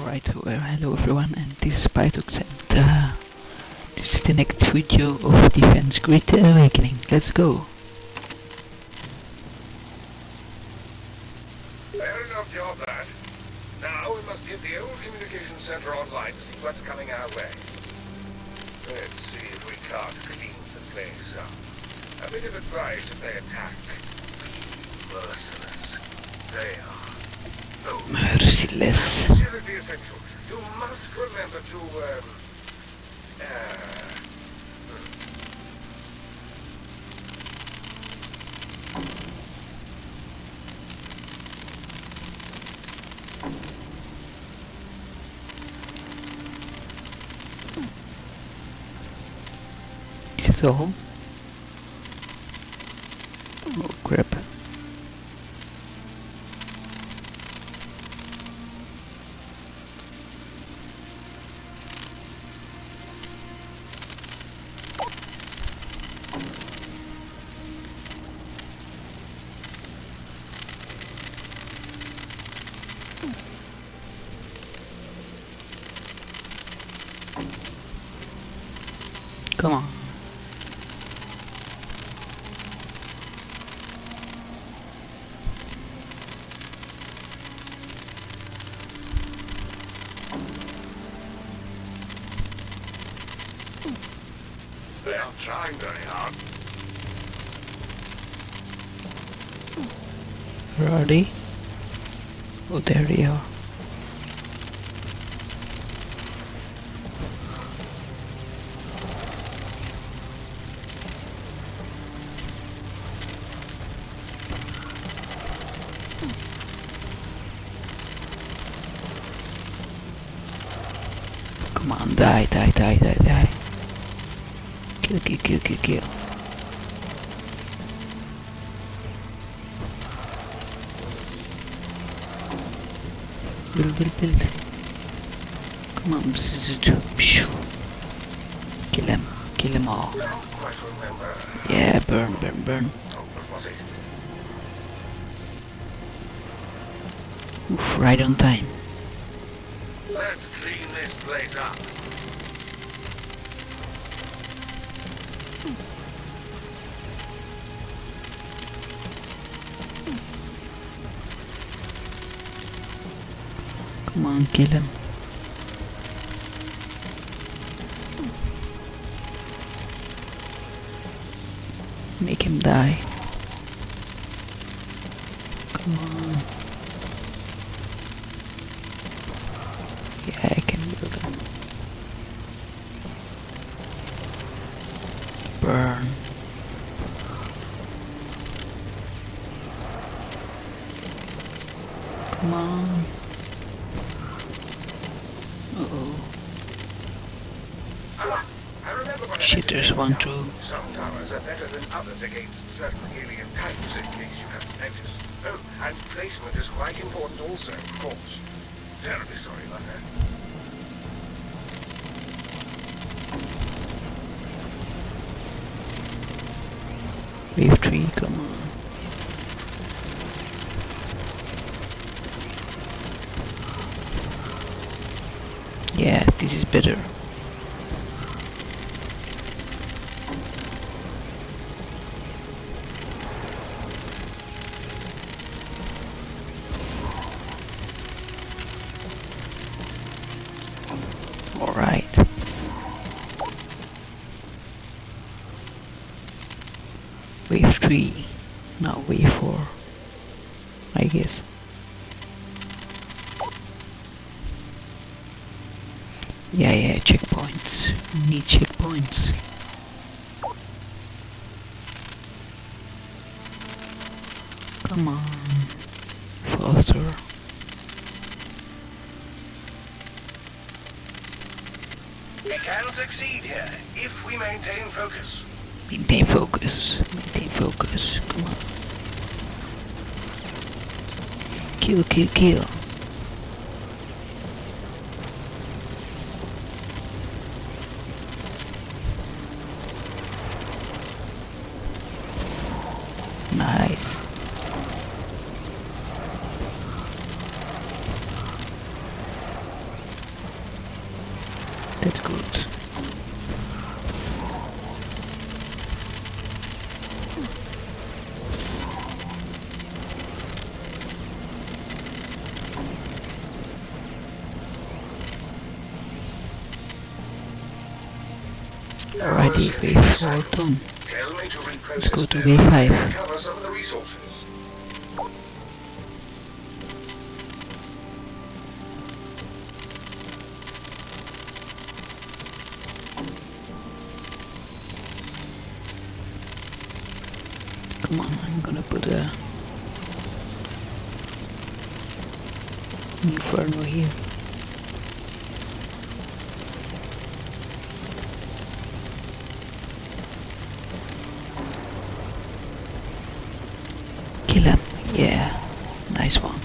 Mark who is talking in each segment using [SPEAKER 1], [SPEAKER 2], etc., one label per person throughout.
[SPEAKER 1] Alright, so uh, hello everyone, and this is Pytox, and uh, this is the next video of Defense Grid Awakening. Let's go!
[SPEAKER 2] Fair enough job, that. Now we must get the old communication center online to see what's coming our way. Let's see if we can't clean the place up. A bit of advice if they attack. Be merciless. They are.
[SPEAKER 1] Merciless.
[SPEAKER 2] You must remember to, um... Uh...
[SPEAKER 1] Is it all? Oh crap. Come on.
[SPEAKER 2] They are trying very hard.
[SPEAKER 1] Where are they? Oh, there they are. Come on, die, die, die, die, die. Kill, kill, kill, kill, kill. Build, build, build. Come on, kill him, kill him all. Yeah, burn, burn, burn. Oof, right on time.
[SPEAKER 2] Let's clean this place up.
[SPEAKER 1] Come on, kill him. Make him die. Come on. Yeah, I can build. Burn. Come on. Uh oh.
[SPEAKER 2] Ah, I remember what I
[SPEAKER 1] Shit, there's one too.
[SPEAKER 2] Some towers are better than others against certain alien types, in case you haven't noticed. Oh, and placement is quite important also, of course. Terribly sorry about that.
[SPEAKER 1] Wave 3, come on. Yeah, this is better. Wave 3, not wave 4. I guess. Yeah, yeah, checkpoints. Need checkpoints. Come on. Faster.
[SPEAKER 2] We can succeed here, if we maintain focus.
[SPEAKER 1] Maintain focus. Maintain focus. Come on. Kill, kill, kill. Nice. Alrighty, wave 4 done. Let's go to wave 5.
[SPEAKER 2] and some of the resources.
[SPEAKER 1] Come on, I'm gonna put a inferno here. Kill him, yeah, nice one.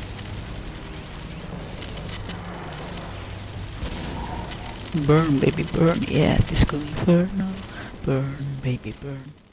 [SPEAKER 1] Burn, baby, burn, yeah, disco inferno, burn, baby, burn.